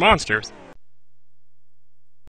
monsters.